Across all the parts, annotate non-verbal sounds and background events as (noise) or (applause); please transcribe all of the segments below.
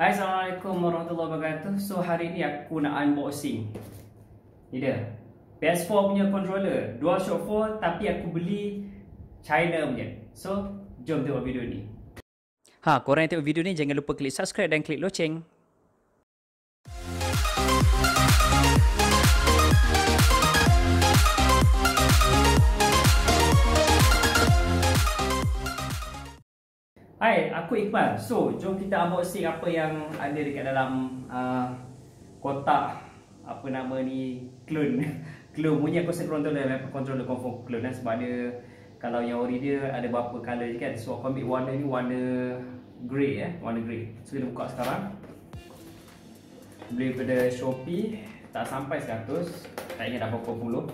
Hai Assalamualaikum warahmatullahi wabarakatuh. So hari ni aku nak unboxing. Ni dia. PS4 punya controller. DualShock 4 Tapi aku beli China punya. So jom tengok video ni. Ha, korang yang tengok video ni jangan lupa klik subscribe dan klik loceng. Hai, aku Iqbal. So, jom kita unboxing apa yang ada dekat dalam uh, kotak apa nama ni clone. (laughs) clone punya aku rasa controller controller confirm clone lah sebab dia kalau yang ori dia ada berapa color je kan. So, aku ambil warna ni warna grey eh, warna grey. So, kita buka sekarang. Beli pada Shopee tak sampai 100, tak ingat dah berapa puluh.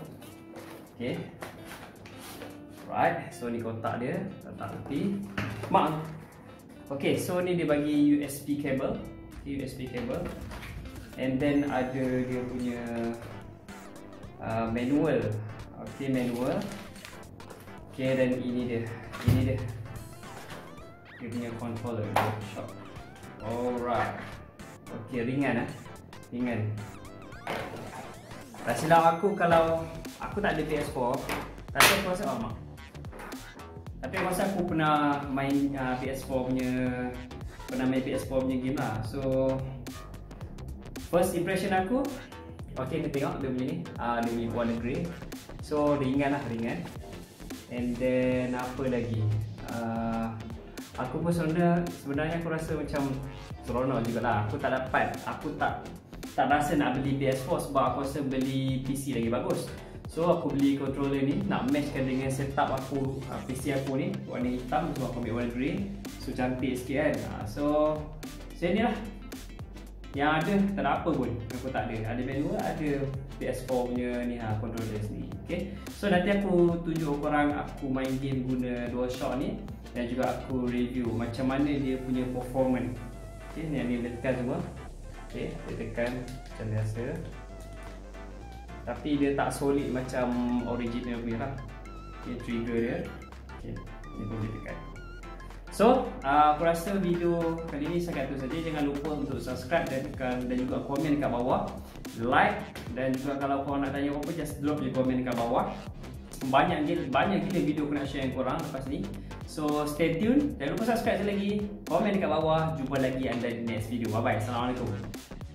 Okay. Right, so ni kotak dia, letak tepi. Mak. Okay, so ni dia bagi USB cable, USB cable. And then ada dia punya uh, manual. Okay, manual. Okay, dan ini dia. Ini dia. Dia punya controller shop. Alright. Okay, ringan ah. Ringan. Silap aku kalau aku tak ada PS4, tapi aku rasa oh, mak. Tapi rasa aku pernah main uh, PS4 punya pernah main PS4 punya game lah. So first impression aku Okay, kita tengok dia punya ni uh, Dia punya warna grey. So, ringan lah, ringan. And then, apa lagi? Uh, Aku pun sebenarnya, sebenarnya aku rasa macam Seronok jugalah. Aku tak dapat, aku tak Tak rasa nak beli PS4 Sebab aku rasa beli PC lagi bagus So aku beli controller ni nak matchkan dengan setup aku uh, PC aku ni warna hitam sebab aku ambil warna grey so cantik sikit kan? Uh, so saya ni lah. Yang ada tak ada apa pun. Aku tak ada. Ada manual ada PS4 punya ni ha controller sendiri okay? So nanti aku tunjuk korang aku main game guna DualShock ni dan juga aku review macam mana dia punya performance. Okay ni yang ni tekan semua. Okay boleh tekan macam biasa tapi dia tak solid macam original punya lah. Okay, trigger dia. Okay, ni boleh tekan so uh, aku rasa video kali ni sangat tu saja. Jangan lupa untuk subscribe dan tekan dan juga komen dekat bawah. Like dan juga kalau korang nak tanya apa-apa just drop je komen dekat bawah. Banyak gila, banyak gila video aku nak share dengan korang lepas ni. So stay tune. Jangan lupa subscribe lagi. Komen dekat bawah. Jumpa lagi anda di next video. Bye bye assalamualaikum